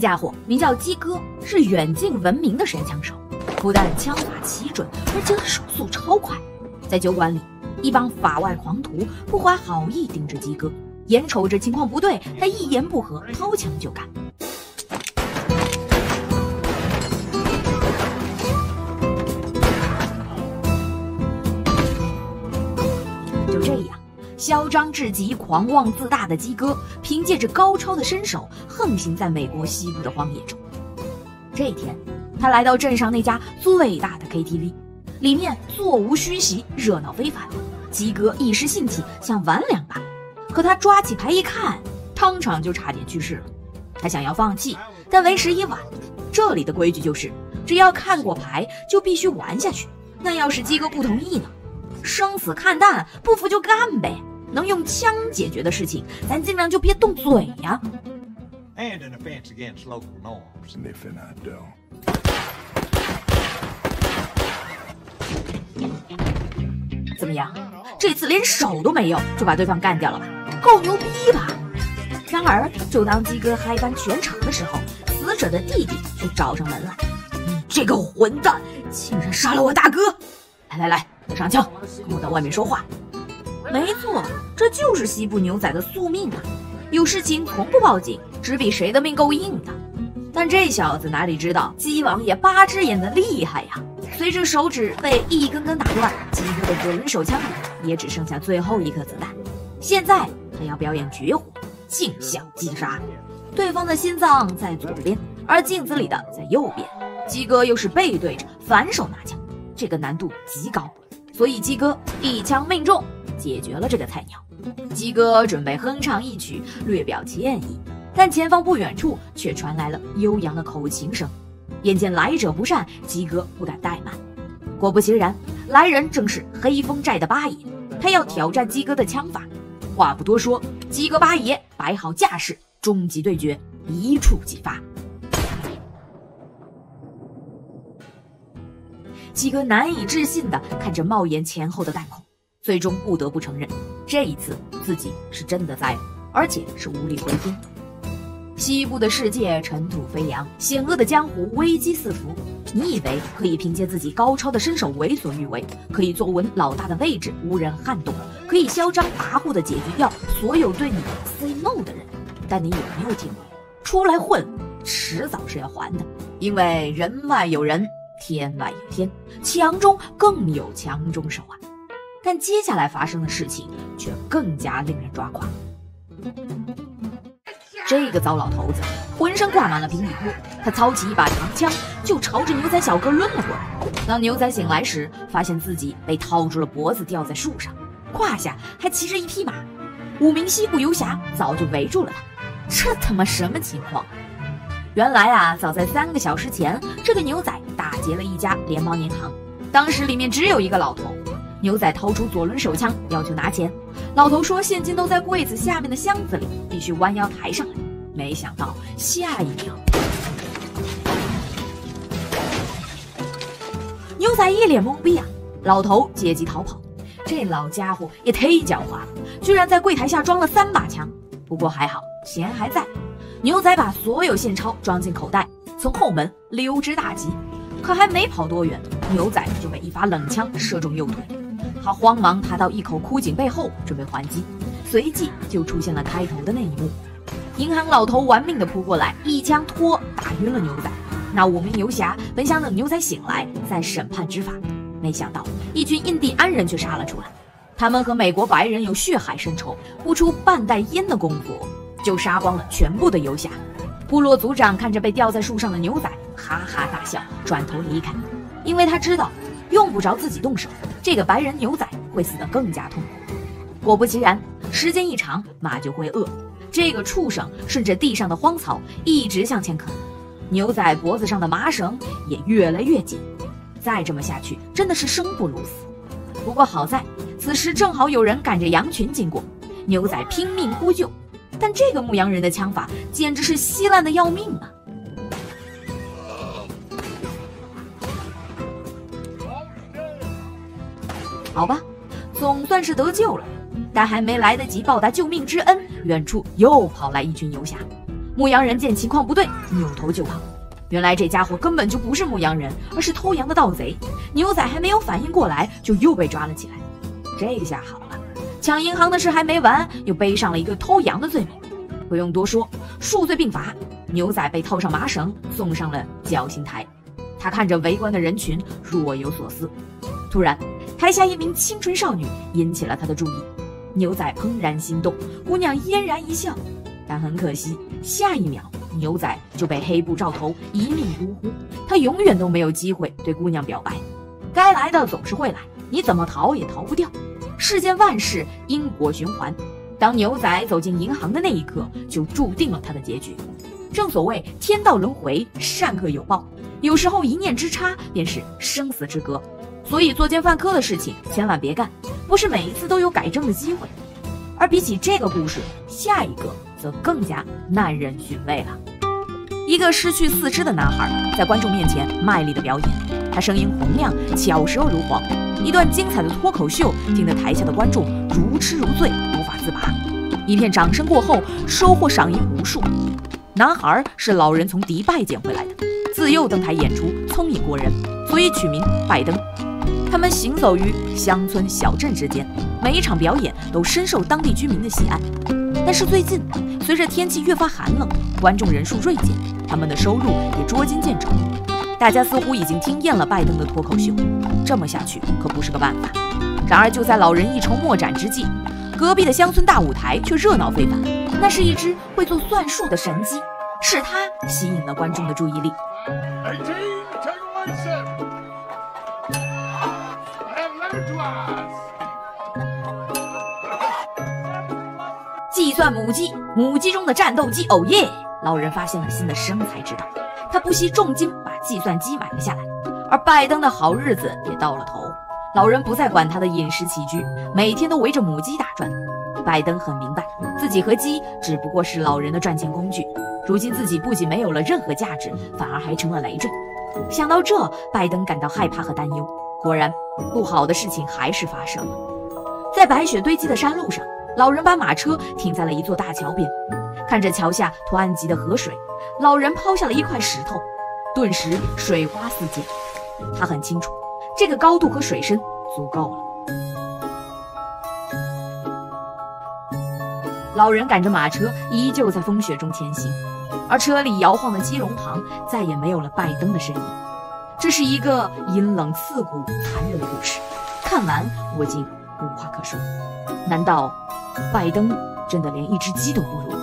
家伙名叫鸡哥，是远近闻名的神枪手，不但枪法奇准，而且手速超快。在酒馆里，一帮法外狂徒不怀好意盯着鸡哥，眼瞅着情况不对，他一言不合掏枪就干。就这样，嚣张至极、狂妄自大的鸡哥，凭借着高超的身手，横行在美国西部的荒野中。这一天，他来到镇上那家最大的 KTV，里面座无虚席，热闹非凡。鸡哥一时兴起，想玩两把，可他抓起牌一看，当场就差点去世了。他想要放弃，但为时已晚。这里的规矩就是，只要看过牌，就必须玩下去。那要是鸡哥不同意呢？生死看淡，不服就干呗。能用枪解决的事情，咱尽量就别动嘴呀。怎么样？这次连手都没有就把对方干掉了吧？够牛逼吧？然而，就当鸡哥嗨翻全场的时候，死者的弟弟却找上门来。你这个混蛋，竟然杀了我大哥！来来来。上枪，跟我到外面说话。没错，这就是西部牛仔的宿命啊！有事情从不报警，只比谁的命够硬的。但这小子哪里知道鸡王爷八只眼的厉害呀！随着手指被一根根打断，鸡哥的左轮手枪里也只剩下最后一颗子弹。现在他要表演绝活——镜像击杀。对方的心脏在左边，而镜子里的在右边。鸡哥又是背对着，反手拿枪，这个难度极高。所以鸡哥一枪命中，解决了这个菜鸟。鸡哥准备哼唱一曲，略表歉意，但前方不远处却传来了悠扬的口琴声。眼见来者不善，鸡哥不敢怠慢。果不其然，来人正是黑风寨的八爷，他要挑战鸡哥的枪法。话不多说，鸡哥八爷摆好架势，终极对决一触即发。鸡哥难以置信地看着帽檐前后的弹孔，最终不得不承认，这一次自己是真的栽了，而且是无力回天。西部的世界尘土飞扬，险恶的江湖危机四伏。你以为可以凭借自己高超的身手为所欲为，可以坐稳老大的位置无人撼动，可以嚣张跋扈地解决掉所有对你 say no 的人？但你有没有听过，出来混，迟早是要还的，因为人外有人。天外有天，强中更有强中手啊！但接下来发生的事情却更加令人抓狂。这个糟老头子浑身挂满了平底锅，他操起一把长枪就朝着牛仔小哥抡了过来。当牛仔醒来时，发现自己被套住了脖子，吊在树上，胯下还骑着一匹马。五名西部游侠早就围住了他，这他妈什么情况？原来啊，早在三个小时前，这个牛仔打劫了一家联邦银行。当时里面只有一个老头。牛仔掏出左轮手枪，要求拿钱。老头说现金都在柜子下面的箱子里，必须弯腰抬上来。没想到下一秒，牛仔一脸懵逼啊！老头借机逃跑。这老家伙也忒狡猾了，居然在柜台下装了三把枪。不过还好，钱还在。牛仔把所有现钞装进口袋，从后门溜之大吉。可还没跑多远，牛仔就被一发冷枪射中右腿。他慌忙爬到一口枯井背后，准备还击。随即就出现了开头的那一幕：银行老头玩命地扑过来，一枪托打晕了牛仔。那五名游侠本想等牛仔醒来再审判执法，没想到一群印第安人却杀了出来。他们和美国白人有血海深仇，不出半袋烟的功夫。就杀光了全部的游侠。部落族长看着被吊在树上的牛仔，哈哈大笑，转头离开，因为他知道用不着自己动手，这个白人牛仔会死得更加痛苦。果不其然，时间一长，马就会饿。这个畜生顺着地上的荒草一直向前啃，牛仔脖子上的麻绳也越来越紧。再这么下去，真的是生不如死。不过好在此时正好有人赶着羊群经过，牛仔拼命呼救。但这个牧羊人的枪法简直是稀烂的要命啊！好吧，总算是得救了，但还没来得及报答救命之恩，远处又跑来一群游侠。牧羊人见情况不对，扭头就跑。原来这家伙根本就不是牧羊人，而是偷羊的盗贼。牛仔还没有反应过来，就又被抓了起来。这下好了，抢银行的事还没完，又背上了一个偷羊的罪名。不用多说，数罪并罚，牛仔被套上麻绳，送上了绞刑台。他看着围观的人群，若有所思。突然，台下一名清纯少女引起了他的注意。牛仔怦然心动，姑娘嫣然一笑。但很可惜，下一秒。牛仔就被黑布罩头，一命呜呼。他永远都没有机会对姑娘表白。该来的总是会来，你怎么逃也逃不掉。世间万事因果循环。当牛仔走进银行的那一刻，就注定了他的结局。正所谓天道轮回，善恶有报。有时候一念之差便是生死之隔。所以作奸犯科的事情千万别干，不是每一次都有改正的机会。而比起这个故事，下一个。则更加耐人寻味了。一个失去四肢的男孩在观众面前卖力的表演，他声音洪亮，巧舌如簧，一段精彩的脱口秀听得台下的观众如痴如醉，无法自拔。一片掌声过后，收获赏银无数。男孩是老人从迪拜捡回来的，自幼登台演出，聪颖过人，所以取名拜登。他们行走于乡村小镇之间，每一场表演都深受当地居民的喜爱。但是最近，随着天气越发寒冷，观众人数锐减，他们的收入也捉襟见肘。大家似乎已经听厌了拜登的脱口秀，这么下去可不是个办法。然而就在老人一筹莫展之际，隔壁的乡村大舞台却热闹非凡。那是一只会做算术的神鸡，是它吸引了观众的注意力。算母鸡，母鸡中的战斗机，哦耶！老人发现了新的生财之道，他不惜重金把计算机买了下来。而拜登的好日子也到了头，老人不再管他的饮食起居，每天都围着母鸡打转。拜登很明白，自己和鸡只不过是老人的赚钱工具，如今自己不仅没有了任何价值，反而还成了累赘。想到这，拜登感到害怕和担忧。果然，不好的事情还是发生了，在白雪堆积的山路上。老人把马车停在了一座大桥边，看着桥下湍急的河水，老人抛下了一块石头，顿时水花四溅。他很清楚，这个高度和水深足够了。老人赶着马车，依旧在风雪中前行，而车里摇晃的鸡笼旁再也没有了拜登的身影。这是一个阴冷刺骨、残忍的故事，看完我竟无话可说。难道？拜登真的连一只鸡都不如。